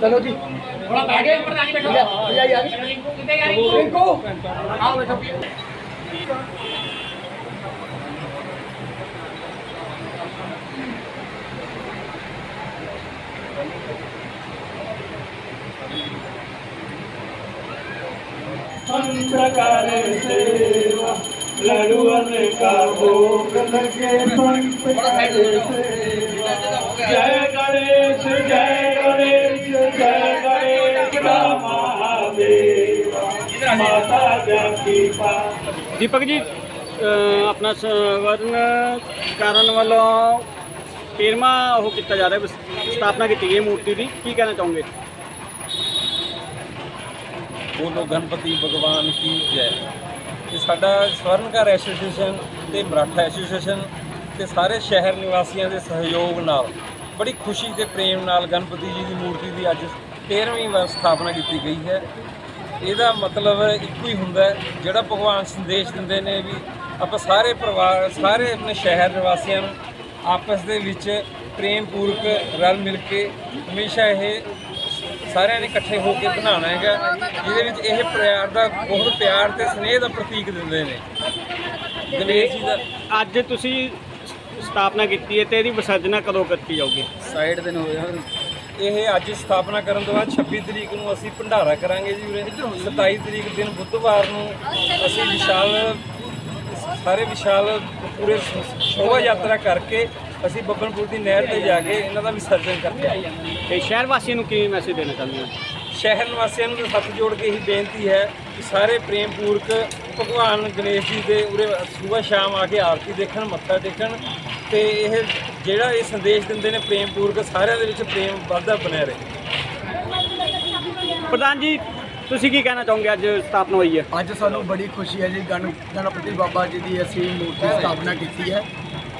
चलो जी थोड़ा बैठे ऊपर आगे बैठो भैया ये आगे कितने यार इनको आओ बैठो संप्रकार सेवा लड़ुअन का भोग लगे पंच सेवा जय गणेश जय गणेश जय गणेश महादेवा माता जानकी पा ਦੀਪਕ ਜੀ ਅਹ ਆਪਣਾ ਸਵਰਨ ਕਾਰਨ ਵੱਲੋਂ 13ਵਾਂ ਉਹ ਕੀਤਾ ਜਾ ਰਿਹਾ ਵਿਸ- ਸਥਾਪਨਾ ਕੀਤੀ ਗਈ ਹੈ ਮੂਰਤੀ ਦੀ ਕੀ ਕਹਿਣਾ ਚਾਹੋਗੇ ਬੋਲੋ ਗਣਪਤੀ ਭਗਵਾਨ ਕੀ ਜੈ ਇਹ ਸਾਡਾ ਸਵਰਨਕਾਰ ਐਸੋਸੀਏਸ਼ਨ ਤੇ ਮਰਾਠਾ ਐਸੋਸੀਏਸ਼ਨ ਤੇ ਸਾਰੇ ਸ਼ਹਿਰ ਨਿਵਾਸੀਆਂ ਦੇ ਸਹਿਯੋਗ ਨਾਲ, ਬੜੀ ਖੁਸ਼ੀ ਤੇ ਪ੍ਰੇਮ ਨਾਲ ਗਣਪਤੀ ਜੀ ਦੀ ਮੂਰਤੀ ਦੀ ਅੱਜ 13ਵੀਂ ਵਾਰ ਸਥਾਪਨਾ ਕੀਤੀ ਗਈ ਹੈ। ਇਹਦਾ ਮਤਲਬ ਇੱਕੋ ਹੀ ਹੁੰਦਾ ਜਿਹੜਾ ਭਗਵਾਨ ਸੰਦੇਸ਼ ਦਿੰਦੇ ਨੇ ਵੀ ਆਪਾਂ ਸਾਰੇ ਪਰਿਵਾਰ, ਸਾਰੇ ਆਪਣੇ ਸ਼ਹਿਰ ਨਿਵਾਸੀਆਂ ਨੂੰ ਆਪਸ ਦੇ ਵਿੱਚ ਪ੍ਰੇਮ ਪੂਰਕ ਰਲ ਮਿਲ ਕੇ ਹਮੇਸ਼ਾ ਇਹ ਸਾਰਿਆਂ ਨੇ ਇਕੱਠੇ ਹੋ ਕੇ ਬਣਾਉਣਾ ਹੈਗਾ ਜਿਹਦੇ ਵਿੱਚ ਇਹ ਪਿਆਰ ਦਾ ਬਹੁਤ ਪਿਆਰ ਤੇ ਸਨੇਹ ਦਾ ਪ੍ਰਤੀਕ ਦਿੰਦੇ ਨੇ। ਗਣੇਸ਼ ਜੀ ਦਾ ਅੱਜ ਤੁਸੀਂ ਸਥਾਪਨਾ ਕੀਤੀ ਹੈ ਤੇ ਇਹਦੀ ਵਿਸਰਜਨਾ ਕਦੋਂ ਕੀਤੀ ਜਾਊਗੀ? ਸਾਈਡ ਦਿਨ ਹੋਏ ਹਨ ਇਹ ਅੱਜ ਸਥਾਪਨਾ ਕਰਨ ਤੋਂ ਬਾਅਦ 26 ਤਰੀਕ ਨੂੰ ਅਸੀਂ ਭੰਡਾਰਾ ਕਰਾਂਗੇ ਜੀ ਉਰੇ। 27 ਤਰੀਕ ਦਿਨ ਬੁੱਧਵਾਰ ਨੂੰ ਅਸੀਂ ਵਿਸ਼ਾਲ ਸਾਰੇ ਵਿਸ਼ਾਲ ਪੂਰੇ ਸ਼ੋਭਾ ਯਾਤਰਾ ਕਰਕੇ ਅਸੀਂ ਬੱਬਨਪੁਰ ਦੀ ਨਹਿਰ ਤੇ ਜਾ ਕੇ ਇਹਨਾਂ ਦਾ ਵਿਸਰਜਨ ਕਰਦੇ ਹਾਂ। ਤੇ ਸ਼ਹਿਰ ਵਾਸੀਆਂ ਨੂੰ ਕੀ ਮੈਸੇਜ ਦੇਣਾ ਚਾਹੁੰਦੇ ਹੋ? ਸ਼ਹਿਰ ਨਿਵਾਸੀਆਂ ਨੂੰ ਹੱਥ ਜੋੜ ਕੇ ਹੀ ਬੇਨਤੀ ਹੈ ਕਿ ਸਾਰੇ ਪ੍ਰੇਮ ਪੂਰਕ ਭਗਵਾਨ ਗਣੇਸ਼ ਜੀ ਦੇ ਉਰੇ ਸਵੇਰ ਸ਼ਾਮ ਆ ਕੇ ਆਰਤੀ ਦੇਖਣ ਮੱਥਾ ਟੇਕਣ ਤੇ ਇਹ ਜਿਹੜਾ ਇਹ ਸੰਦੇਸ਼ ਦਿੰਦੇ ਨੇ ਪ੍ਰੇਮ ਪੂਰਕ ਸਾਰਿਆਂ ਦੇ ਵਿੱਚ ਪ੍ਰੇਮ ਵਾਧਾ ਬਣਿਆ ਰਹੇ। ਪ੍ਰਧਾਨ ਜੀ ਤੁਸੀਂ ਕੀ ਕਹਿਣਾ ਚਾਹੋਗੇ? ਅੱਜ ਸਥਾਪਨਾ ਹੋਈ ਹੈ। ਅੱਜ ਸਾਨੂੰ ਬੜੀ ਖੁਸ਼ੀ ਹੈ ਜੀ ਗਣ ਗਣਪਤੀ ਬਾਬਾ ਜੀ ਦੀ ਅਸੀਂ ਮੂਰਤੀ ਸਥਾਪਨਾ ਕੀਤੀ ਹੈ।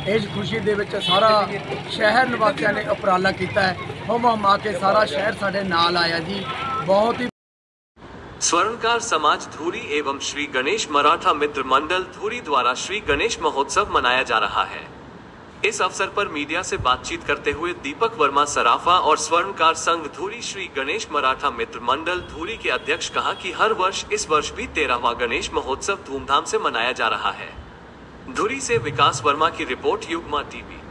ਇਸ ਖੁਸ਼ੀ ਦੇ ਵਿੱਚ ਸਾਰਾ ਸ਼ਹਿਰ ਨਿਵਾਸੀਆਂ ਨੇ ਉਪਰਾਲਾ ਕੀਤਾ ਹੈ ਹੁਮ ਹੁਮਾ ਕੇ ਸਾਰਾ ਸ਼ਹਿਰ ਸਾਡੇ ਨਾਲ ਆਇਆ ਜੀ ਬਹੁਤ ਹੀ स्वर्णकार समाज धूरी एवं श्री गणेश मराठा मित्र मंडल धूरी द्वारा श्री गणेश महोत्सव मनाया जा रहा है इस अवसर पर मीडिया से बातचीत करते हुए दीपक वर्मा सराफा और स्वर्णकार संघ धूरी श्री गणेश मराठा मित्र मंडल धूरी के अध्यक्ष कहा कि हर वर्ष इस वर्ष भी तेरहवा गणेश महोत्सव धूमधाम से मनाया जा रहा है धुरी से विकास वर्मा की रिपोर्ट युगमा टीवी